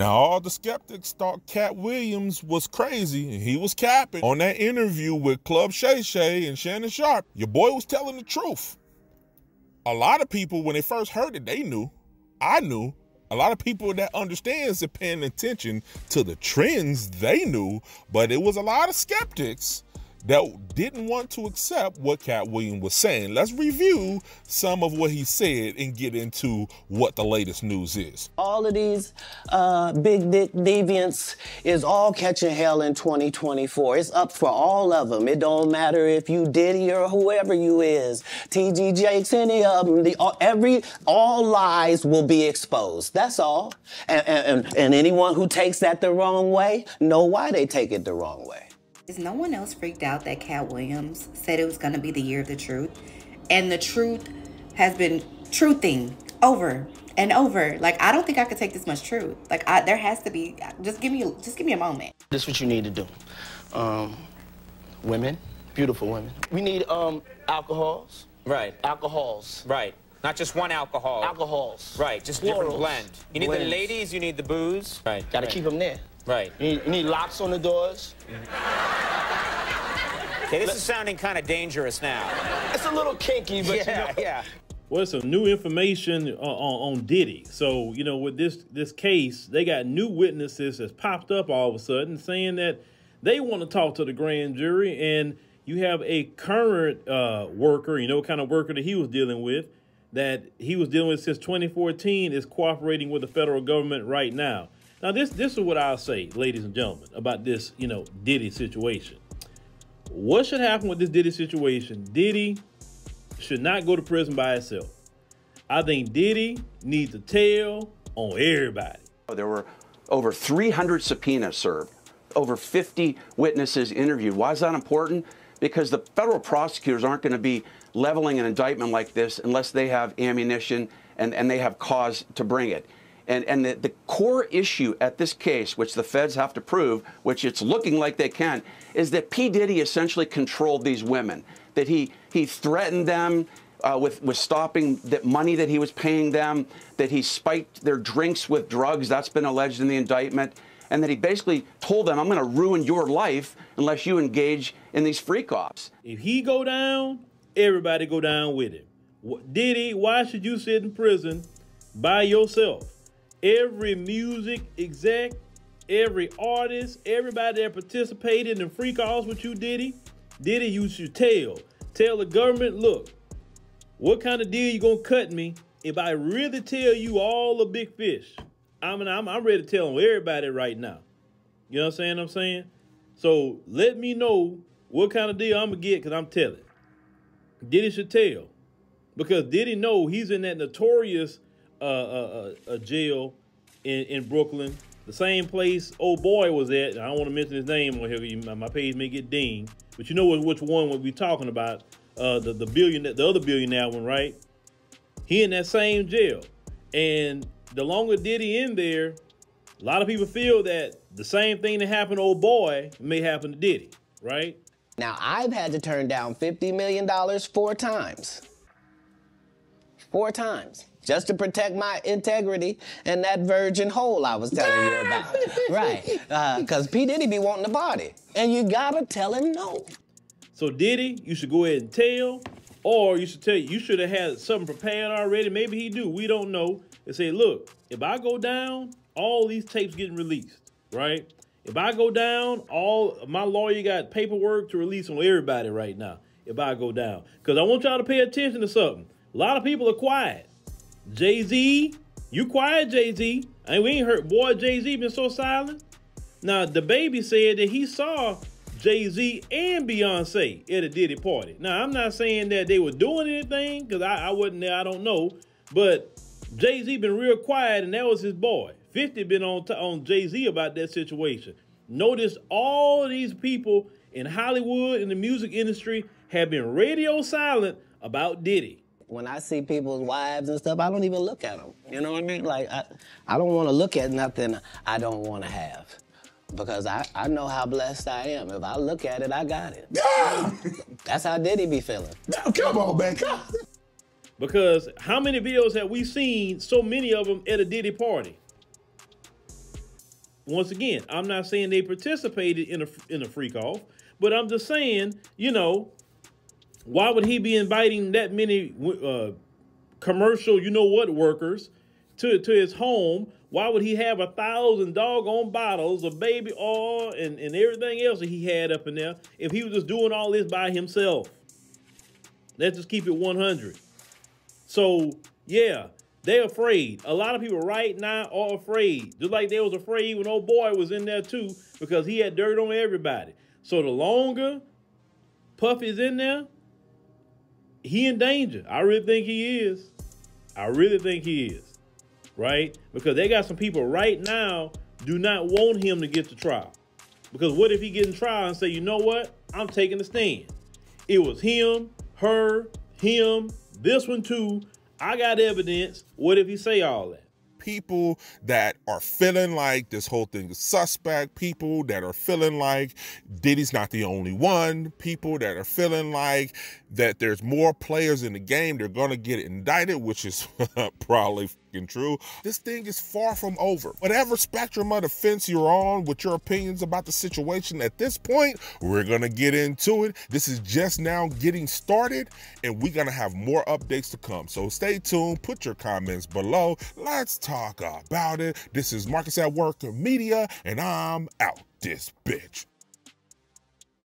Now, all the skeptics thought Katt Williams was crazy and he was capping. On that interview with Club Shay Shay and Shannon Sharpe. your boy was telling the truth. A lot of people, when they first heard it, they knew. I knew. A lot of people that understands and paying attention to the trends, they knew. But it was a lot of skeptics that didn't want to accept what Katt Williams was saying. Let's review some of what he said and get into what the latest news is. All of these uh, big dick deviants is all catching hell in 2024. It's up for all of them. It don't matter if you Diddy or whoever you is, TD Jakes, any of them. The, all, every all lies will be exposed. That's all. And, and, and anyone who takes that the wrong way, know why they take it the wrong way. Is no one else freaked out that Katt Williams said it was going to be the year of the truth? And the truth has been truthing over and over. Like I don't think I could take this much truth. Like I, there has to be. Just give me, just give me a moment. This is what you need to do. Um, women, beautiful women. We need um alcohols. Right. Alcohols. Right. Not just one alcohol. Alcohols. Right. Just Plurals. different blend. You need Blends. the ladies. You need the booze. Right. Got to right. keep them there. Right. You need, you need locks on the doors. Okay, this is sounding kind of dangerous now. It's a little kinky, but yeah, you know. yeah. Well, some new information on, on, on Diddy. So, you know, with this this case, they got new witnesses that's popped up all of a sudden saying that they want to talk to the grand jury. And you have a current uh, worker, you know, what kind of worker that he was dealing with, that he was dealing with since 2014 is cooperating with the federal government right now. Now, this this is what I'll say, ladies and gentlemen, about this, you know, Diddy situation. What should happen with this Diddy situation? Diddy should not go to prison by itself. I think Diddy needs to tell on everybody. There were over 300 subpoenas served, over 50 witnesses interviewed. Why is that important? Because the federal prosecutors aren't going to be leveling an indictment like this unless they have ammunition and, and they have cause to bring it. And, and the, the core issue at this case, which the feds have to prove, which it's looking like they can, is that P. Diddy essentially controlled these women, that he, he threatened them uh, with, with stopping the money that he was paying them, that he spiked their drinks with drugs, that's been alleged in the indictment, and that he basically told them, I'm going to ruin your life unless you engage in these freak offs. If he go down, everybody go down with him. Diddy, why should you sit in prison by yourself? Every music exec, every artist, everybody that participated in the freak offs with you, Diddy, Diddy, you should tell. Tell the government, look, what kind of deal you gonna cut me if I really tell you all the big fish? I mean, I'm, I'm ready to tell everybody right now. You know what I'm saying? I'm saying. So let me know what kind of deal I'm gonna get, cause I'm telling. Diddy should tell, because Diddy know he's in that notorious uh, uh, uh, uh, jail in in Brooklyn, the same place old boy was at. I don't want to mention his name on here. My page may get dinged, but you know which one we'll be talking about? Uh, the the billion, the other billionaire one, right? He in that same jail, and the longer Diddy in there, a lot of people feel that the same thing that happened to old boy may happen to Diddy, right? Now, I've had to turn down $50 million four four times. Four times. Just to protect my integrity and that virgin hole I was telling you about. right. Uh, because P. Diddy be wanting the body. And you gotta tell him no. So Diddy, you should go ahead and tell, or you should tell you should have had something prepared already. Maybe he do. We don't know. And say, look, if I go down, all these tapes getting released, right? If I go down, all my lawyer got paperwork to release on everybody right now. If I go down, because I want y'all to pay attention to something. A lot of people are quiet. Jay Z, you quiet, Jay Z. I mean, we ain't heard. Boy, Jay Z been so silent. Now, the baby said that he saw Jay Z and Beyonce at a Diddy party. Now, I'm not saying that they were doing anything because I, I wasn't there. I don't know. But Jay Z been real quiet, and that was his boy. 50 been on on Jay Z about that situation. Notice all these people in Hollywood in the music industry have been radio silent about Diddy. When I see people's wives and stuff, I don't even look at them. You know what I mean? Like, I, I don't want to look at nothing I don't want to have. Because I, I know how blessed I am. If I look at it, I got it. Yeah. That's how Diddy be feeling. Come on, man. Come. Because how many videos have we seen, so many of them at a Diddy party? once again, I'm not saying they participated in a in a freak off, but I'm just saying, you know, why would he be inviting that many uh, commercial, you know what, workers to to his home? Why would he have a thousand doggone bottles of baby oil and, and everything else that he had up in there if he was just doing all this by himself? Let's just keep it 100. So, yeah, they're afraid. A lot of people right now are afraid. Just like they was afraid when old boy was in there too, because he had dirt on everybody. So the longer Puffy's in there, he in danger. I really think he is. I really think he is. Right? Because they got some people right now do not want him to get to trial. Because what if he get in trial and say, you know what? I'm taking the stand. It was him, her, him, this one too. I got evidence. What if he say all that? People that are feeling like this whole thing is suspect, people that are feeling like Diddy's not the only one, people that are feeling like that there's more players in the game, they're going to get indicted, which is probably true. This thing is far from over. Whatever spectrum of the fence you're on with your opinions about the situation at this point, we're to get into it. This is just now getting started, and we're to have more updates to come. So stay tuned, put your comments below. Let's talk about it. This is Marcus at Work Media, and I'm out this bitch.